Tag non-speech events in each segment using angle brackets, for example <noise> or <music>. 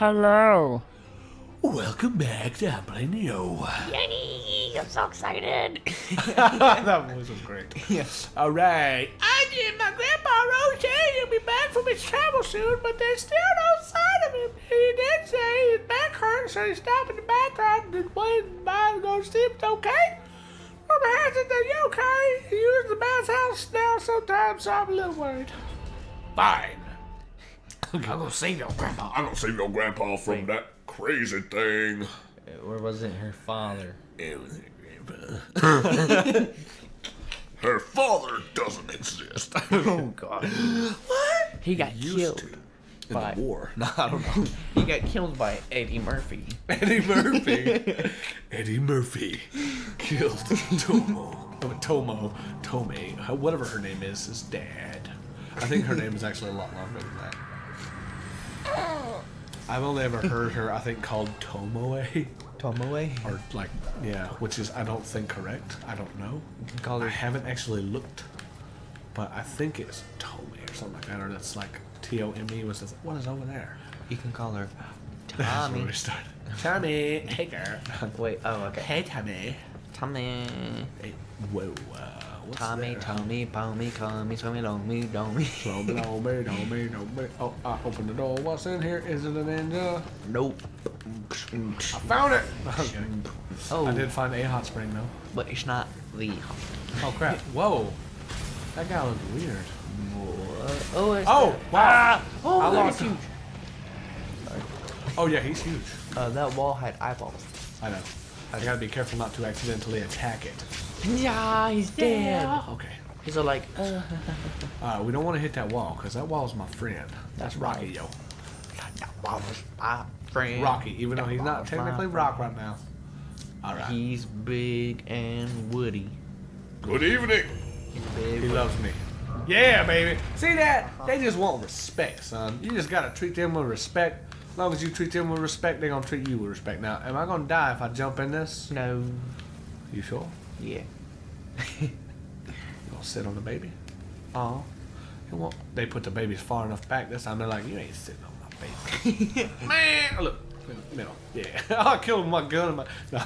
hello. Welcome back to Playing Yo. Yay! I'm so excited. <laughs> that <laughs> voice was great. yeah. All right. I did. My grandpa Rose said he'll be back from his travel soon, but there's still no sign of him. He did say his back hurts, so he stopped in the bathroom and waited by to go to sleep. It's okay. I'm asking that you okay? He uses the bathhouse now sometimes, so I'm a little worried. Fine. <laughs> I'm gonna save your grandpa. I'm gonna save your grandpa from Wait. that crazy thing. Or was it her father? It was her grandpa. <laughs> Her father doesn't exist. <laughs> Oh God. what? He got Used killed. to. In by- the war. No, I don't know. He got killed by Eddie Murphy. Eddie Murphy. Eddie Murphy killed Tomo. Oh, Tomo. Tomei. uh, Whatever her name is, his dad. I think her name is actually a lot longer than that. I've only ever heard her, I think, called Tomoe. Tomoe. Or, like, yeah, which is, I don't think, correct. I don't know. You can call I her. haven't actually looked, but I think it's Tomei or something like that, or that's like T O M E. Was this, what is over there? You can call her <laughs> That's where Tommy. we started. <laughs> Tommy, hey girl. Wait. Oh, okay. Hey Tommy. Tommy. Hey, whoa, uh, what's Tommy, there? Tommy, Tommy, Tommy, Tommy, Tommy, Tommy. Slow me, don't me, don't me, don't me. Oh, I opened the door. What's in here? Is it a ninja? Nope. I found it. <laughs> Okay. Oh, I did find a hot spring though. but it's not the. Oh crap! Whoa, that guy looks weird. Oh, it's Oh wow! Oh, I that lost is him. huge. Oh yeah, he's huge. Uh, that wall had eyeballs. I know. I gotta be careful not to accidentally attack it. Yeah, he's dead. Okay. He's all like, uh, <laughs> Uh, we don't want to hit that wall because that wall is my friend. That's Rocky, yo. that wall is my friend. Rocky, even though he's not technically. Rock right now. All right. He's big and woody. Good evening. He loves me. Yeah, baby. See that? They just want respect, son. You just gotta treat them with respect. As long as you treat them with respect, they're gonna treat you with respect. Now, am I gonna die if I jump in this? No. You sure? Yeah. <laughs> You gonna sit on the baby? Oh. You won't. They put the babies far enough back this time. They're like, you ain't sitting on my baby. <laughs> Man, look. middle. Yeah. <laughs> I killed my gun. My, no,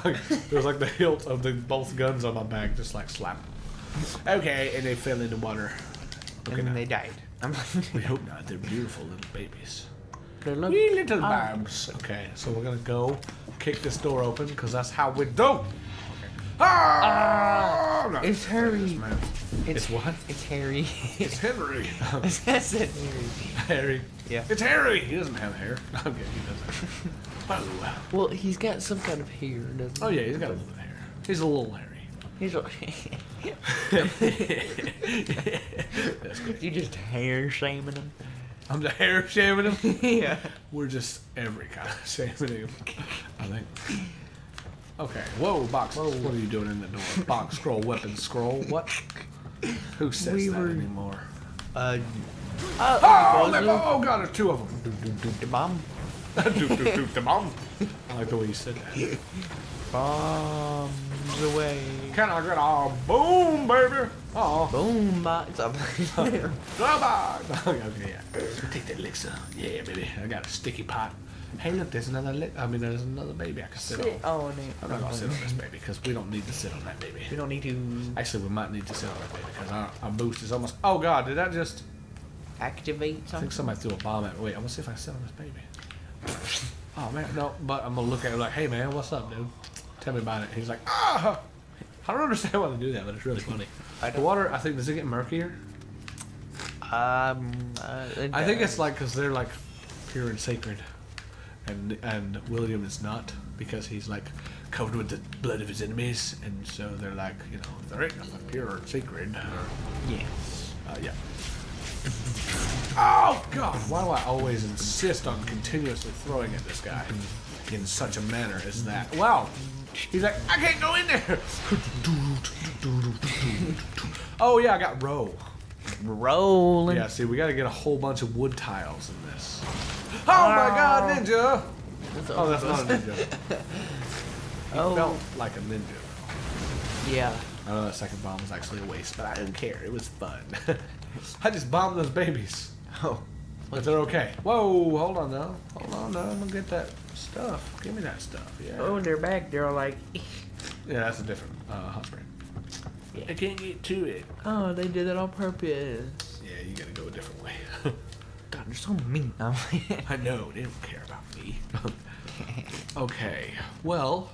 there's like the hilt of the both guns on my back, just like slap. Okay, and they fell in the water. and then now. they died. I'm We hope not. They're beautiful little babies. they look. Wee little Ah. babs. Okay, so we're gonna go kick this door open because that's how we do. Okay. Ah! It's Harry. ma'am. It's what? It's Harry. It's Henry. I said Harry. Harry. Yeah. It's Harry. He doesn't have hair. Okay, he doesn't. <laughs> Oh, Whoa. Well, he's got some kind of hair, doesn't he? Oh yeah, he's got a little hair. He's a little hairy. He's a... That's <laughs> good. you just hair shaming him. I'm the hair shaving him. <laughs> yeah. We're just every kind of shaving him. I think. Okay. Whoa, box. What are you doing in the door? Box scroll, weapon scroll. What? Who says We that were- anymore? Uh. Oh, Oh, there- there oh god, there's two of them. the bomb. doop, doop, doop, the bomb. I like the way you said that. Bombs away. Kind of like that. Oh, boom, baby. Oh, Boom box. up. <laughs> bye Okay, yeah. Take that elixir. Yeah, baby. I got a sticky pot. Hey, look, there's another. Li- I mean, there's another baby I can sit on. oh, I'm not gonna sit on this baby because we don't need to sit on that baby. We don't need to Actually, we might need to sit on that baby because our, our boost is almost. Oh God, did that just? activate something? I think somebody threw a bomb at me. Wait, I'm gonna see if I can sit on this baby. <laughs> Oh man, no. But I'm gonna look at him like, hey man, what's up, dude? Tell me about it. He's like, ah. I don't understand why they do that, but it's really funny. I the water, I think, does it get murkier? Um, uh, I think it's like because they're like pure and sacred, and and William is not because he's like covered with the blood of his enemies, and so they're like, you know, there ain't nothing pure and sacred. Or, yeah. uh, yeah. Oh God! Why do I always insist on continuously throwing at this guy in such a manner as that? Wow! He's like, I can't go in there. oh yeah, I got row. Rolling. Yeah, see, we got to get a whole bunch of wood tiles in this. Oh my God, ninja! Oh, that's not a ninja. <laughs> He Oh. felt like a ninja. Yeah. I know that second bomb was actually a waste, but I didn't care. It was fun. <laughs> I just bombed those babies. Oh. But they're okay. Whoa, hold on now. Hold on now. I'm gonna get that stuff. Give me that stuff. Yeah. Oh, they're back. They're all like, <laughs> Yeah, that's a different uh, hot spring. Yeah. I can't get to it. oh, they did that on purpose. Yeah, you gotta go a different way. God, they're so mean. <laughs> I know, they don't care about me. okay, well,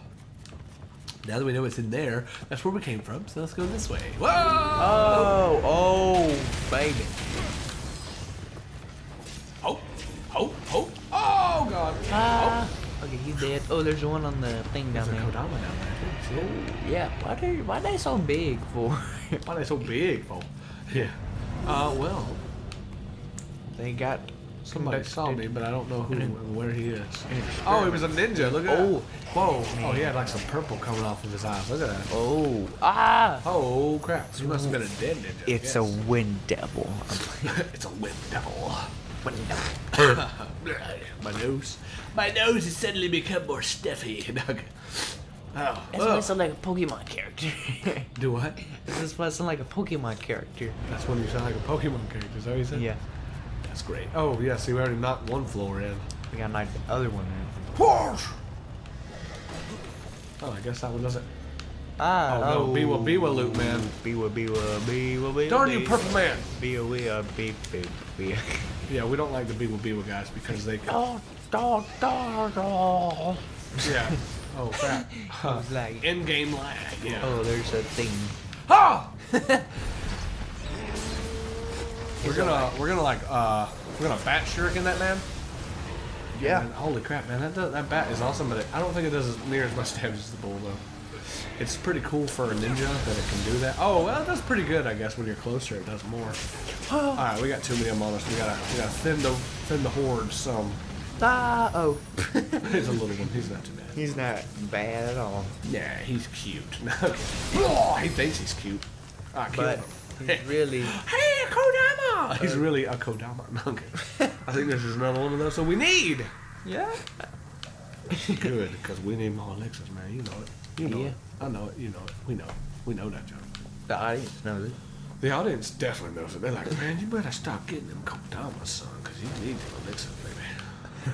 now that we know what's in there, that's where we came from, so let's go this way. Whoa! oh, oh, baby. Oh, oh, oh, oh, God. Ah. Okay, he's dead. Oh, there's one on the thing down There's there. Kodama down there, too. Yeah, why they why they so big for? Why are they so big, for? Yeah. Uh, well, they got somebody saw me, conducted- but I don't know who and where he is. Oh, he was a ninja. Look at Oh, that. Whoa. Oh, he had like some purple coming off of his eyes. Look at that. Oh, ah! Oh, crap. He must have been a dead ninja. I It's a wind devil. <laughs> it's a wind devil. wind devil. <laughs> My nose. My nose has suddenly become more stuffy. <laughs> oh, That's why. I sound like a Pokemon character. Do what? this is why I sound like a Pokemon character. That's when you sound like a Pokemon character. Is that what you said? Yeah, That's great. Oh, yeah. See, we already knocked one floor in. we got like the other one in. Whoosh! Oh, I guess that one doesn't. Ah, Oh, no. Biwa Biwa loot, man. Biwa Biwa Biwa Biwa. Darn you, Purple Man! Biwa Biwa Biwa Biwa. Yeah, we don't like the Biwa Biwa guys because they. Oh, dog, dog, dog. Yeah. Oh, crap. <laughs> I was like, In game lag. Yeah. oh, there's a thing. Ah! <laughs> we're gonna we're gonna like uh we're gonna bat shuriken that man. Yeah. And holy crap, man! That does, that bat is awesome, but it, I don't think it does as near as much <laughs> damage as the bull though. It's pretty cool for a ninja that it can do that. Oh, well, that's pretty good, I guess. When you're closer, it does more. All right, we got too many of them on us. We gotta we gotta thin the thin the horde some. Ah, oh. <laughs> <laughs> He's a little one. He's not too bad. He's not bad at all. Yeah, he's cute. okay. Oh, he thinks he's cute. I killed But him. he's really. Hey, Kodama! He's really a Kodama. Okay. I think this is another one of those. So we need. Yeah. Good, because we need more elixirs, man. You know it. You know Yeah. it. I know it. You know it. We know it. We know that, John. The audience knows it. The audience definitely knows it. They're like, man, you better stop getting them Kodamas, son, because you need them elixirs,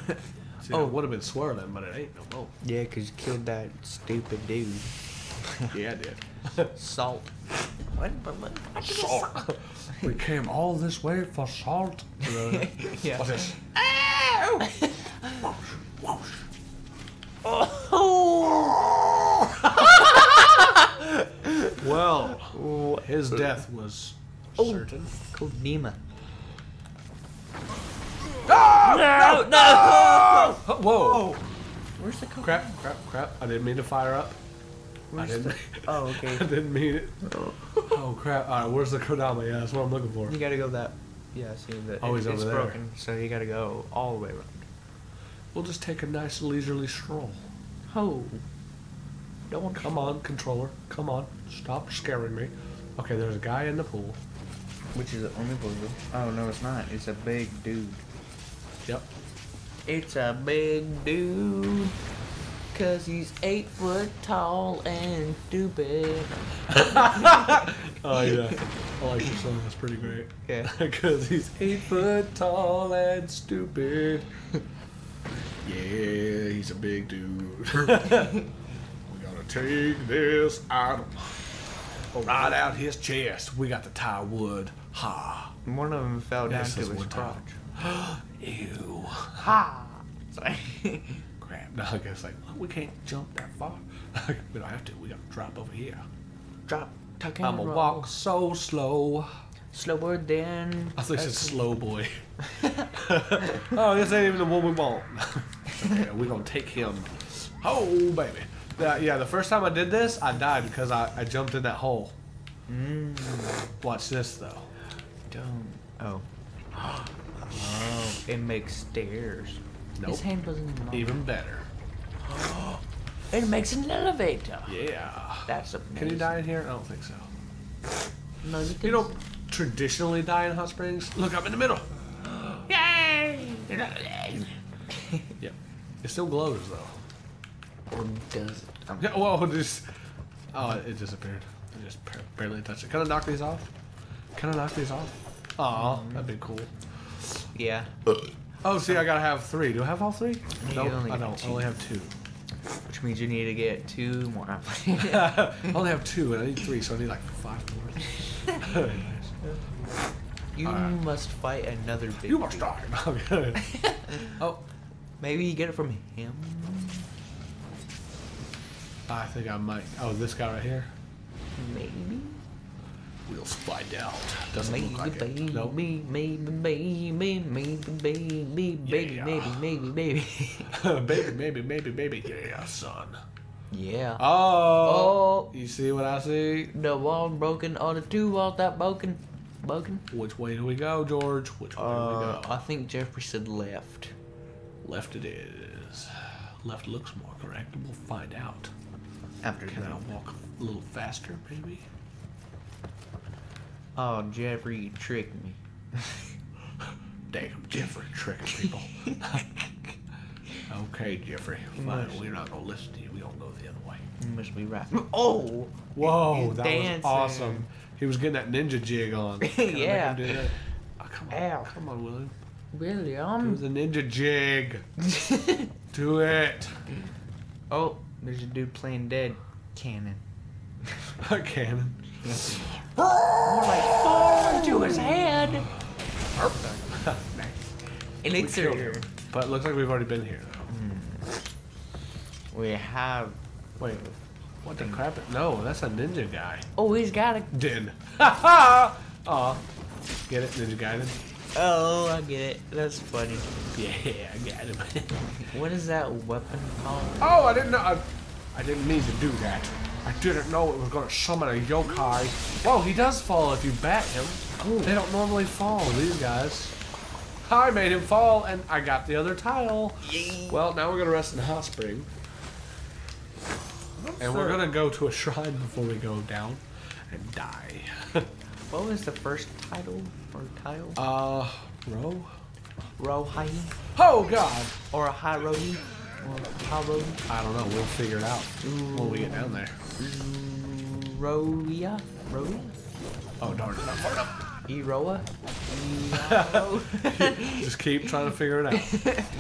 baby. <laughs> See, Oh. would have been swirling, but it ain't no more. Yeah, 'cause you killed that stupid dude. Yeah, I did. <laughs> Salt. What? But what? salt. <laughs> we came all this way for salt. <laughs> Yeah. What's this? Oh! <laughs> Well, his death was oh. certain. Kodama. No, no! No! Whoa! Where's the Kodama? Crap, crap, crap. I didn't mean to fire up. I didn't. the... <laughs> Oh, okay. I didn't mean it. Oh, oh crap! All right, where's the Kodama? Oh, yeah, that's what I'm looking for. You gotta go that. Yeah, see the. Oh, he's it's over there. broken, so you gotta go all the way around. We'll just take a nice leisurely stroll. Oh. Don't Come on, controller. Come on. Stop scaring me. Okay, there's a guy in the pool. Which is the only blue. Oh no, it's not. It's a big dude. Yep. It's a big dude. Cause he's eight foot tall and stupid. <laughs> Oh yeah. I like your song. That's pretty great. Yeah. <laughs> Because he's eight foot tall and stupid. <laughs> yeah, he's a big dude. we gotta take this item right out his chest. We got to tie wood. Ha. One of them fell down This to is his crotch. <gasps> Ew. Ha! Sorry. Crap. <laughs> No, I guess like well, we can't jump that far. <laughs> we don't have to. We gotta drop over here. Drop. Tuck I'ma walk so slow. slower than. I think it's slow boy. <laughs> oh, this ain't even the one we want. okay, we're gonna take him. Oh, baby. Yeah, yeah, the first time I did this, I died because I, I jumped in that hole. Mm, Watch this, though. don't. Oh. <gasps> Oh, it makes stairs. Nope. His hand in the Even better. <gasps> It makes an elevator. Yeah. That's amazing. Can you die in here? I don't think so. No, you, You don't traditionally die in hot springs. Look, I'm in the middle. <gasps> Yay! <laughs> Yep. It still glows, though. Or does <laughs> it? Um, Yeah, whoa, just. Oh, it disappeared. I just barely touched it. Can I knock these off? Can I knock these off? Aw, that'd be cool. yeah. <clears throat> Oh, see, I gotta have three. Do I have all three? You No, only I don't. I only have two. Which means you need to get two more. <laughs> I only have two, and I need three, so I need like five more. <laughs> <laughs> you Alright. must fight another big. you must die. Oh, Maybe you get it from him. I think I might. Oh, this guy right here. Maybe. We'll find out. Doesn't Maybe, look like it. baby, Nope. maybe, maybe, maybe, maybe, maybe, baby, Yeah. maybe, maybe, maybe. <laughs> baby, maybe, maybe, maybe. Yeah, son. yeah. Oh. Oh. You see what I see? The wall broken, all the two walls that broken. Broken? Which way do we go, George? Which way do we Uh, go? I think Jeffrey said left. Left it is. Left looks more correct. We'll find out. After Can that. I walk a little faster, maybe? Oh, Jeffrey, you tricked me. <laughs> Damn, Jeffrey tricking people. <laughs> okay, Jeffrey. Fine. We're not gonna listen to you. We gonna go the other way. You must be right. <laughs> Oh! Whoa, that dancing. was awesome. He was getting that ninja jig on. Can I make him Yeah. do that? Oh, come on, Ow. come on, William. Do William. the ninja jig. Do it. oh, there's a dude playing dead cannon. A cannon. More like fall into his head. And <laughs> We it's here. But it looks like we've already been here. Hmm. We have. Wait, what the crap? No, that's a ninja guy. Oh, he's got a. Din. Ha <laughs> ha! Aw. Get it, Ninja Gaiden? Oh, I get it. That's funny. Yeah, <laughs> I got him. What is that weapon called? oh, I didn't know. I, I didn't mean to do that. I didn't know it was going to summon a yokai. Whoa, he does fall if you bat him. They don't normally fall, these guys. I made him fall, and I got the other tile. Well, now we're going to rest in the hot spring. And we're going to go to a shrine before we go down and die. <laughs> What was the first title or tile? uh, row? Rohai Oh, God. or a high Hiroi or a high Hiroi I don't know. We'll figure it out when we get down there. Roya Roya Oh, darn it. Not far enough. Eroa. Just keep trying to figure it out.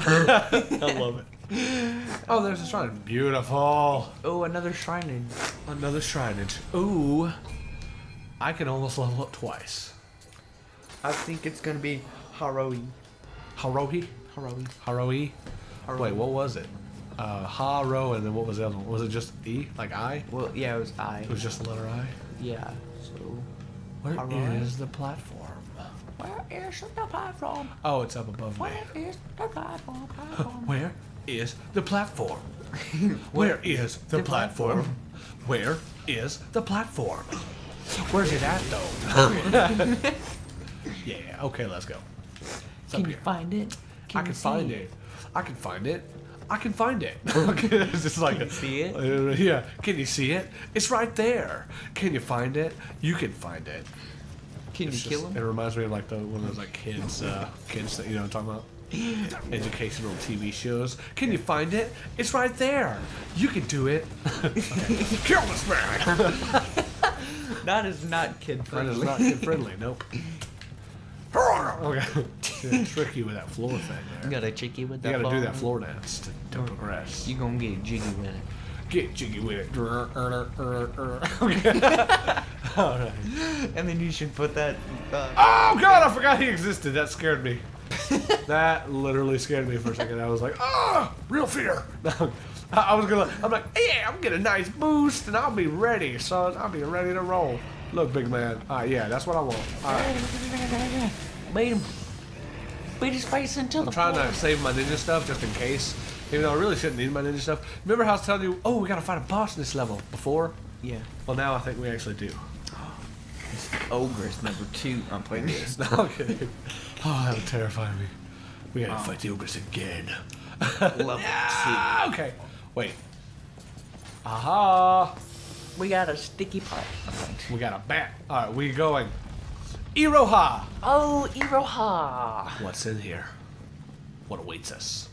I love it. Oh, there's a shrine. Beautiful. oh, another shrine. Another shrineage. Ooh. I can almost level up twice. I think it's gonna be Haroi. Harohi? Haroi. Haroi? Haroi. Wait, what was it? Uh, Haro, and then what was the other one? Was it just E? Like I? Well, yeah, it was I. It was just the letter I? Yeah. So. Where is the platform? Where is the platform? Oh, it's up above me. Where is the platform? Platform. Where is the platform? Where is the, the platform? Where is the platform? Where's it at though? <laughs> yeah, okay, let's go. It's Can you here. find it? I can find it. I can find it. I can find it. <laughs> <laughs> it's just like Can you see it? Uh, yeah. Can you see it? It's right there. Can you find it? You can find it. Can It's you just- kill It reminds me of like the one of those like kids, uh, kids that you know what I'm talking about. <laughs> Educational TV shows. Can you find it? It's right there. You can do it. Kill this man. That is not kid friendly. is not kid friendly. Nope. Okay. Yeah, tricky with that floor thing You there. got a chicky with You that. gotta do that floor dance to, to progress. You gonna get jiggy with it. Get jiggy with it. Okay. <laughs> <laughs> All right. And then you should put that. Uh, Oh god, I forgot he existed. That scared me. <laughs> that literally scared me for a second. I was like, ah, real fear. I I was gonna, I'm like, yeah, I'm getting a nice boost and I'll be ready, son. I'll be ready to roll. Look, big man. All right, yeah, that's what I want. All right. beat him. Beat his face into I'm the trying floor. to save my ninja stuff just in case. Even though I really shouldn't need my ninja stuff. Remember how I was telling you, oh, we gotta fight a boss in this level before? Yeah. Well, now I think we actually do. it's Ogress number two. I'm playing this. <laughs> No, I'm kidding. Oh, that would terrify me. We gotta fight the ogres again. Level <laughs> Ah, okay. Wait. Aha! We got a sticky pot. We got a bat. Alright, we going. Iroha! Oh, Iroha. What's in here? What awaits us?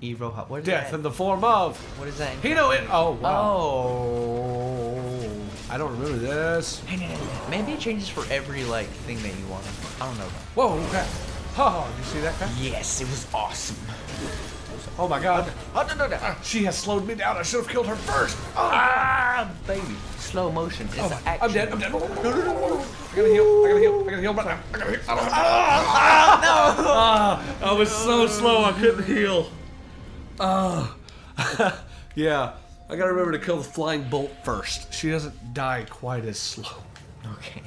Iroha. What is Death that? in the form of What is that? Hino it. Oh, wow. Oh. I don't remember this. Hey, no, no, no. Maybe it changes for every like thing that you want. I don't know. Whoa, okay. Oh, you see that guy? Yes, it was awesome. Oh my god. Oh, no, no, no. She has slowed me down. I should have killed her first. Oh, Ah, baby. Slow motion. It's oh action. I'm dead. I'm dead. No, no, no, no, no, no. I gotta heal. I gotta heal. I gotta heal right now. I gotta heal. Ah, no. Ah, I was so slow. I couldn't heal. Ah. <laughs> yeah. I gotta remember to kill the flying bolt first. She doesn't die quite as slow. Okay.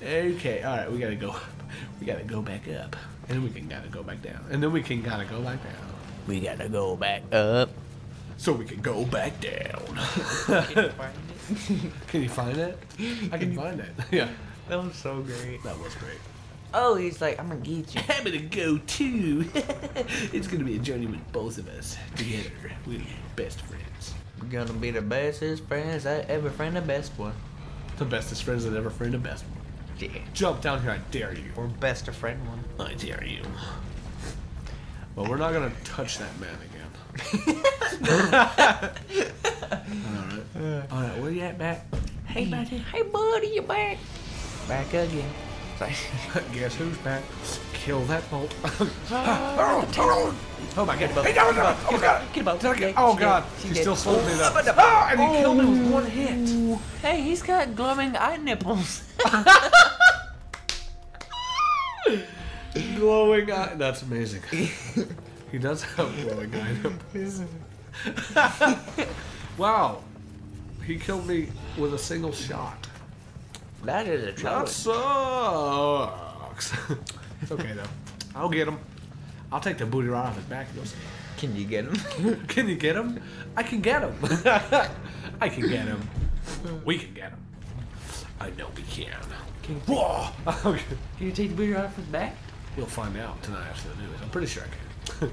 Okay, all right, we gotta go. We gotta go back up, and then we can gotta go back down, and then we can gotta go back down, We gotta go back up. so we can go back down. <laughs> <laughs> <laughs> can you find it? I can find it. <laughs> Yeah, That was so great. that was great. Oh, he's like, I'm gonna get you. I'm gonna go too. it's gonna be a journey with both of us together. We're best friends. We're gonna be the bestest friends I ever friend the best one. The bestest friends that ever friend the best one. Yeah. Jump down here, I dare you. Or best of friend one. I dare you. But we're not gonna touch that man again. <laughs> Alright. Alright, where you at, Matt? Hey, buddy. Hey, buddy, you back? Back again. Sorry. <laughs> Guess who's back? Kill that bolt. oh, <laughs> <laughs> oh my god. Get a boat. Hey, no, no, Get a oh, boat. oh god. Get a. Oh, did I get- Oh she god. dead. She She still dead. slowed me though. Oh, but- and he killed me with one hit. Hey, he's got glowing eye nipples. Glowing eye. That's amazing. he does have glowing eye nipples. Wow. He killed me with a single shot. that is a challenge. That sucks. it's <laughs> okay though. I'll get him. I'll take the booty right off his back. Can you get him? <laughs> Can you get him? I can get him. <laughs> I can get him. We can get him. I know we can. Can- Whoa! Okay. Can you take the booty right off his back? We'll find out tonight after the news. I'm pretty sure I can.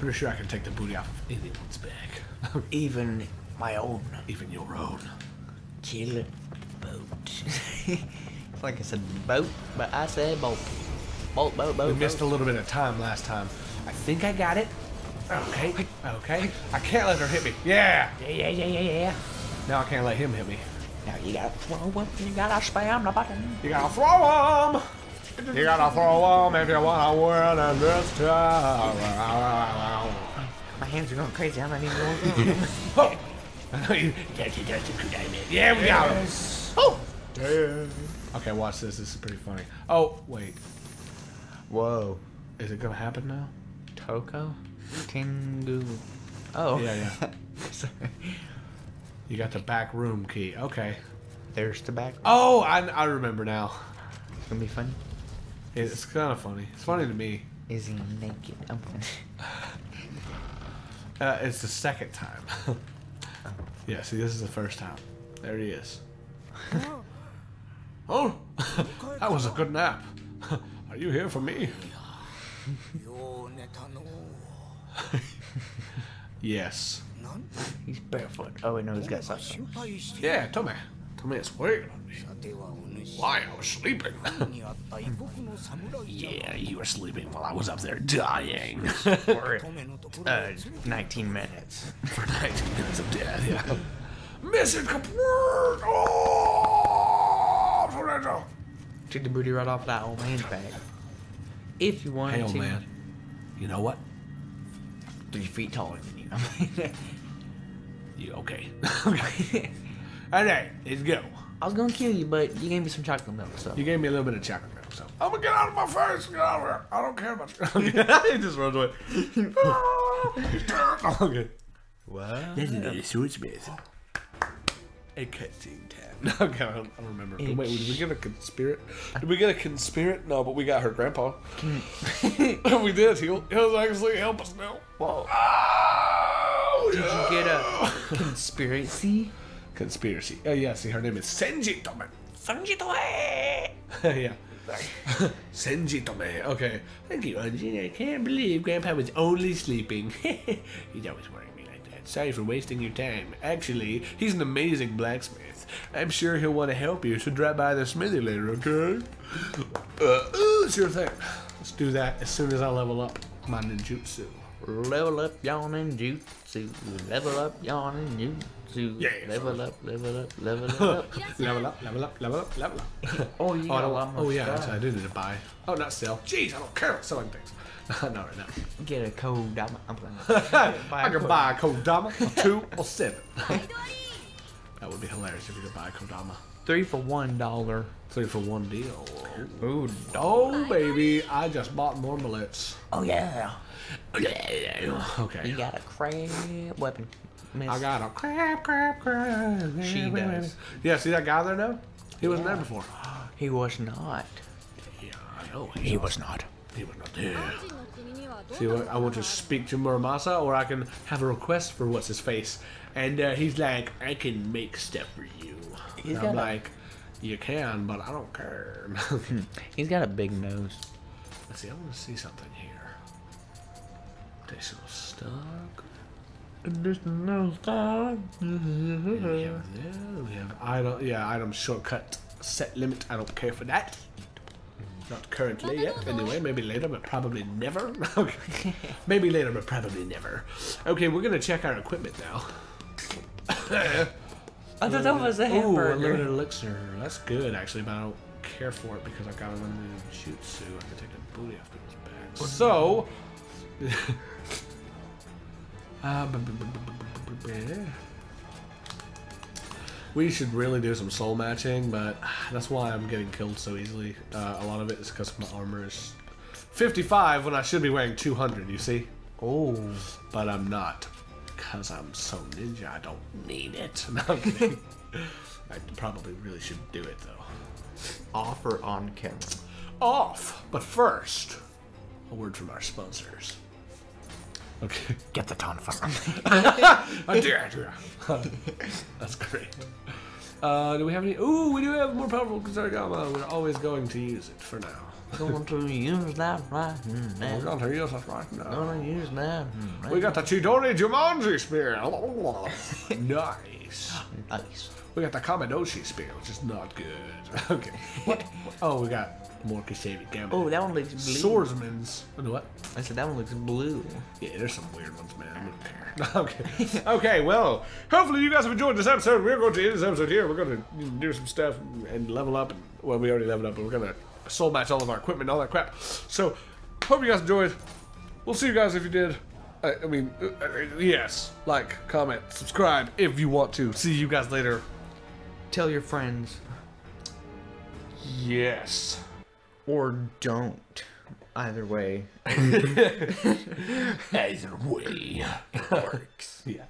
Pretty sure I can take the booty off of anyone's back. <laughs> Even my own. Even your own. Kill boat. <laughs> like I said boat, but I said boat. Boat, boat, boat. We missed a little bit of time last time. I think I got it. Okay. Okay. I can't let her hit me. Yeah. Yeah, yeah, yeah, yeah, yeah. Now I can't let him hit me. Now you gotta throw him. You gotta spam the button. You gotta throw him. You gotta throw him if you wanna win in this town. My hands are going crazy. I'm not even going through. <laughs> Oh. I know you. Yeah, we got him. oh! Okay, watch this. This is pretty funny. Oh, wait. Whoa. Is it gonna happen now? Toko? Tingu. Oh. Yeah, yeah. <laughs> Sorry. You got the back room key. Okay. There's the back. Oh, I, I remember now. It's gonna be fun. It's kind of funny. It's funny to me. Is he naked? I'm fun. <laughs> Uh, it's the second time. <laughs> yeah, see, this is the first time. There he is. <laughs> oh, <laughs> that was a good nap. Are you here for me? yes. He's barefoot. Oh, wait, no, he's got socks on. Yeah, Tommy. Waiting on me. Why, I was sleeping. <laughs> yeah, you were sleeping while I was up there dying. <laughs> For uh, 19 minutes. <laughs> For 19 minutes of death, yeah. Mission complete! Oh, Tornado! Took the booty right off that old man's back. If you want Hey, old man. You know what? Three feet taller than you. You okay? okay. All right, let's go. I was gonna kill you, but you gave me some chocolate milk, so. You gave me a little bit of chocolate milk, so I'm gonna get out of my face. Get out of here. I don't care about you. <laughs> <laughs> he just runs away. <laughs> okay. What? This is the swordsmith. A cutscene time. Okay, I don't, I don't remember. Wait, did we get a conspirat? Did we get a conspirat? No, but we got her grandpa. we did. He'll, he'll actually help us now. Whoa. Oh, Did you get a conspiracy? Conspiracy? Oh yeah, see, her name is Senji Tome. Sanjitoe! <laughs> yeah. <laughs> Senji Tome. Okay. Thank you, Anjin. I can't believe Grandpa was only sleeping. <laughs> he's always worrying me like that. Sorry for wasting your time. Actually, he's an amazing blacksmith. I'm sure he'll want to help you, so drop by the smithy later, okay? Uh, ooh, sure thing. Let's do that as soon as I level up my ninjutsu. Level up, yawn and jutsu. Level up, yawn and jutsu. Yeah. Level up, level up, level up. Level up, level up, level up, level up. oh, you Oh, got a oh, lot more oh yeah, stuff. actually, I do need to buy. Oh, not sell. Jeez, I don't care about selling things. <laughs> not right now. Get a code. I'm, I'm gonna buy I a could code. buy a Kodama, a two, <laughs> or seven. that would be hilarious if you could buy a Kodama. three for one dollar. Three for one deal. Ooh, Oh, baby, I just bought more bullets. oh yeah. Okay. You got a crab weapon. Miss. I got a crap, crap, crap. She does. Yeah, see that guy there now? He wasn't there before. He was not. Yeah, I know. He was not. He was not there. See, what, I want to speak to Muramasa, or I can have a request for what's his face. And uh, he's like, I can make stuff for you. He's And I'm like, you can, but I don't care. <laughs> He's got a big nose. Let's see, I want to see something here. Additional stock. No stop. We have there. We have item. Yeah, item shortcut set limit. I don't care for that. Not currently yet. Anyway, maybe later, but probably never. <laughs> <laughs> okay. Maybe later, but probably never. Okay, we're gonna check our equipment now. <laughs> I thought that was a hamburger. Ooh, hamburger. unlimited elixir. That's good actually, but I don't care for it because I've got unlimited jutsu. I can take the booty off people's backs. So. Uh, we should really do some soul matching, but that's why I'm getting killed so easily. Uh, a lot of it is because my armor is 55 when I should be wearing 200, you see? Oh. But I'm not. Because I'm so ninja, I don't need it. <laughs> No, I'm. <laughs> I probably really should do it, though. Off or on camera? Off! But first, a word from our sponsors. Okay. <laughs> Get the ton for I dare, I dare. That's great. Uh, do we have any? Ooh, we do have more powerful Kusarigama. We're always going to use it for now. Going to use that right now. We're going to use that right now. Gonna use that. Right We got the Chidori Jumanji spear. <laughs> nice. nice. We got the Kamadoshi spear, which is not good. <laughs> Okay. What? <laughs> Oh, we got more Kisevi Gambit. Oh, that one looks blue. Swordsman's. What? I said that one looks blue. Yeah, there's some weird ones, man. I don't care. <laughs> okay. Okay, well, hopefully you guys have enjoyed this episode. We're going to end this episode here. We're going to do some stuff and level up. And, well, we already leveled up, but we're going to soul match all of our equipment and all that crap. So, hope you guys enjoyed. We'll see you guys if you did. I, I mean, uh, uh, yes. Like, comment, subscribe if you want to. See you guys later. Tell your friends. Yes. Or don't. Either way. <laughs> <laughs> Either way. Works. Yeah.